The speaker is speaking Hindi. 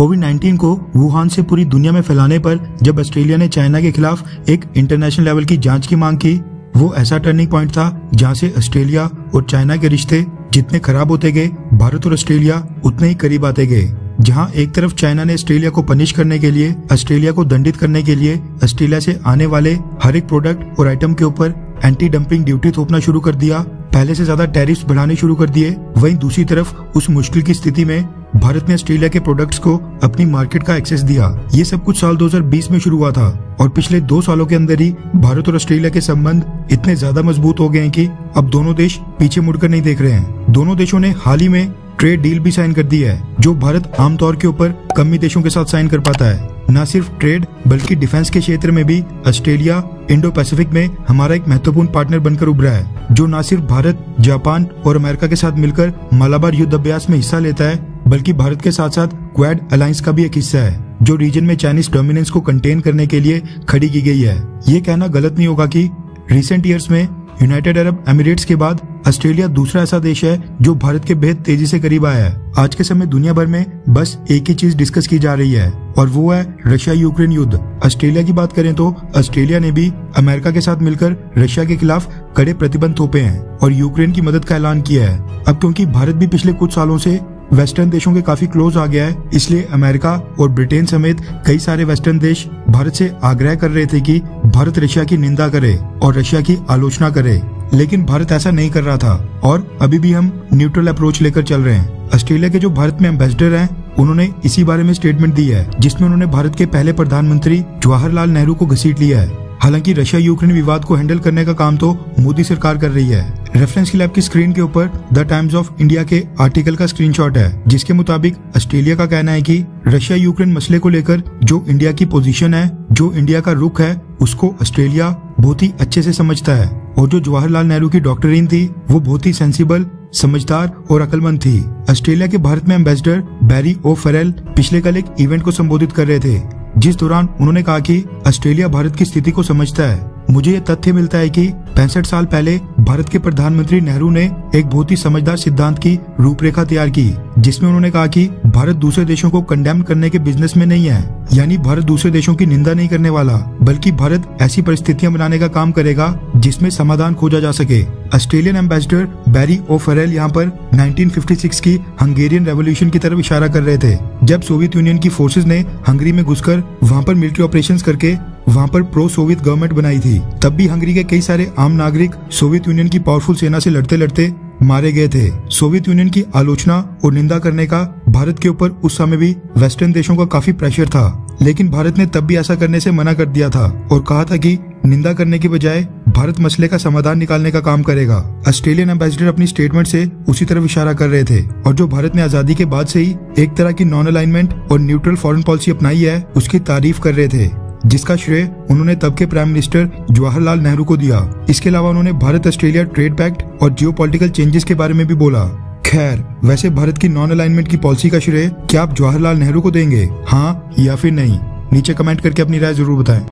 कोविड 19 को वुहान से पूरी दुनिया में फैलाने पर जब ऑस्ट्रेलिया ने चाइना के खिलाफ एक इंटरनेशनल लेवल की जाँच की मांग की, वो ऐसा टर्निंग पॉइंट था जहाँ से ऑस्ट्रेलिया और चाइना के रिश्ते जितने खराब होते गए, भारत और ऑस्ट्रेलिया उतने ही करीब आते गए, जहाँ एक तरफ़ चाइना ने ऑस्ट्रेलिया को पनिश करने के लिए, ऑस्ट्रेलिया को दंडित करने के लिए ऑस्ट्रेलिया से आने वाले हर एक प्रोडक्ट और आइटम के ऊपर एंटी डंपिंग ड्यूटी थोपना शुरू कर दिया, पहले से ज़्यादा टैरिफ बढ़ाने शुरू कर दिए, वहीं दूसरी तरफ़ उस मुश्किल की स्थिति में भारत ने ऑस्ट्रेलिया के प्रोडक्ट्स को अपनी मार्केट का एक्सेस दिया। ये सब कुछ साल 2020 में शुरू हुआ था और पिछले दो सालों के अंदर ही भारत और ऑस्ट्रेलिया के संबंध इतने ज़्यादा मज़बूत हो गए हैं कि अब दोनों देश पीछे मुड़कर नहीं देख रहे हैं। दोनों देशों ने हाल ही में ट्रेड डील भी साइन कर दी है, जो भारत आमतौर के ऊपर कमी देशों के साथ साइन कर पाता है। न सिर्फ़ ट्रेड बल्कि डिफेंस के क्षेत्र में भी ऑस्ट्रेलिया इंडो पैसिफिक में हमारा एक महत्वपूर्ण पार्टनर बनकर उभरा है, जो न सिर्फ़ भारत, जापान और अमेरिका के साथ मिलकर मालाबार युद्ध अभ्यास में हिस्सा लेता है बल्कि भारत के साथ साथ क्वेड अलायंस का भी एक हिस्सा है, जो रीजन में चाइनीज़ डोमिनेंस को कंटेन करने के लिए खड़ी की गई है। ये कहना गलत नहीं होगा कि रिसेंट ईयर्स में यूनाइटेड अरब एमिरेट्स के बाद ऑस्ट्रेलिया दूसरा ऐसा देश है, जो भारत के बेहद तेज़ी से करीब आया है। आज के समय दुनिया भर में बस एक ही चीज़ डिस्कस की जा रही है, और वो है रशिया यूक्रेन युद्ध। ऑस्ट्रेलिया की बात करें तो ऑस्ट्रेलिया ने भी अमेरिका के साथ मिलकर रशिया के खिलाफ कड़े प्रतिबंध थोपे हैं, और यूक्रेन की मदद का ऐलान किया है। अब क्योंकि भारत भी पिछले कुछ सालों से वेस्टर्न देशों के काफ़ी क्लोज आ गया है। इसलिए अमेरिका और ब्रिटेन समेत कई सारे वेस्टर्न देश भारत से आग्रह कर रहे थे कि भारत रशिया की निंदा करे और रशिया की आलोचना करे। लेकिन भारत ऐसा नहीं कर रहा था और अभी भी हम न्यूट्रल अप्रोच लेकर चल रहे हैं। ऑस्ट्रेलिया के जो भारत में एम्बेसडर हैं, उन्होंने इसी बारे में स्टेटमेंट दी है, जिसमें उन्होंने भारत के पहले प्रधानमंत्री जवाहरलाल नेहरू को घसीट लिया है। हालाँकि रशिया यूक्रेन विवाद को हैंडल करने का काम तो मोदी सरकार कर रही है। रेफरेंस की लैब की स्क्रीन के ऊपर द टाइम्स ऑफ़ इंडिया के आर्टिकल का स्क्रीनशॉट है, जिसके मुताबिक ऑस्ट्रेलिया का कहना है कि रशिया यूक्रेन मसले को लेकर जो इंडिया की पोजीशन है, जो इंडिया का रुख है, उसको ऑस्ट्रेलिया बहुत ही अच्छे से समझता है। और जो जवाहरलाल नेहरू की डॉक्टरीन थी, वो बहुत ही सेंसिबल समझदार और अकलमंद थी। ऑस्ट्रेलिया के भारत में एम्बेसडर बैरी ओ फेरेल पिछले कल एक इवेंट को संबोधित कर रहे थे। जिस दौरान उन्होंने कहा कि ऑस्ट्रेलिया भारत की स्थिति को समझता है, मुझे ये तथ्य मिलता है कि पैंसठ साल पहले भारत के प्रधानमंत्री नेहरू ने एक बहुत ही समझदार सिद्धांत की रूपरेखा तैयार की, जिसमें उन्होंने कहा कि भारत दूसरे देशों को कंडेम करने के बिज़नेस में नहीं है, यानी भारत दूसरे देशों की निंदा नहीं करने वाला, बल्कि भारत ऐसी परिस्थितियाँ बनाने का काम करेगा, जिसमें समाधान खोजा जा सके। Australian ambassador Barry O'Farrell यहाँ पर 1956 की हंगेरियन रेवोल्यूशन की तरफ़ इशारा कर रहे थे। जब सोवियत यूनियन की फोर्सेज ने हंगरी में घुसकर वहाँ पर मिलिट्री ऑपरेशंस करके वहाँ पर प्रो सोवियत गवर्नमेंट बनाई थी, तब भी हंगरी के कई सारे आम नागरिक सोवियत यूनियन की पावरफुल सेना से लड़ते लड़ते मारे गए थे। सोवियत यूनियन की आलोचना और निंदा करने का भारत के ऊपर उस समय भी वेस्टर्न देशों का काफ़ी प्रेशर था, लेकिन भारत ने तब भी ऐसा करने से मना कर दिया था और कहा था कि निंदा करने के बजाय भारत मसले का समाधान निकालने का काम करेगा। ऑस्ट्रेलियन एम्बेसडर अपनी स्टेटमेंट से उसी तरफ़ इशारा कर रहे थे और जो भारत ने आज़ादी के बाद से ही एक तरह की नॉन अलाइनमेंट और न्यूट्रल फॉरेन पॉलिसी अपनाई है, उसकी तारीफ़ कर रहे थे, जिसका श्रेय उन्होंने तब के प्राइम मिनिस्टर जवाहरलाल नेहरू को दिया। इसके अलावा उन्होंने भारत, ऑस्ट्रेलिया ट्रेड पैक्ट और जियो चेंजेस के बारे में भी बोला। खैर, वैसे भारत की नॉन अलाइनमेंट की पॉलिसी का श्रेय क्या आप जवाहरलाल नेहरू को देंगे? हाँ या फिर नहीं? नीचे कमेंट करके अपनी राय ज़रूर बताएँ।